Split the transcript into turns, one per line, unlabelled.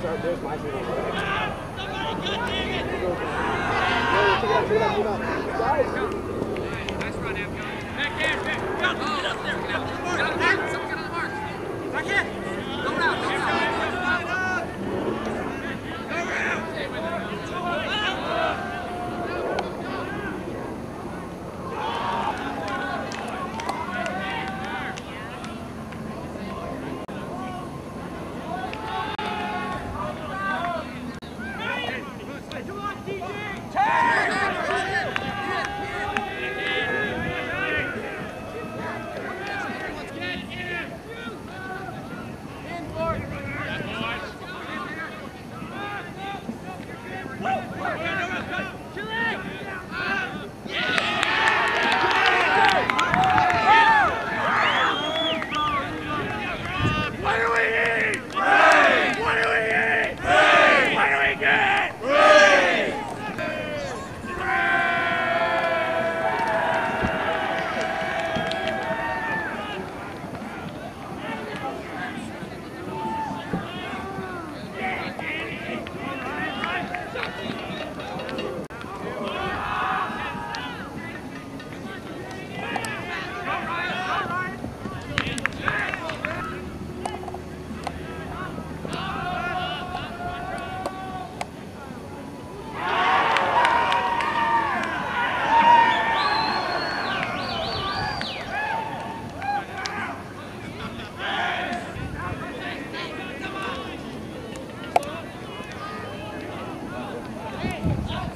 there's, our, there's my team. Somebody good, damn it! Yo, check it Guys! Nice run, Amco. Back, back, back!
yeah. Hey,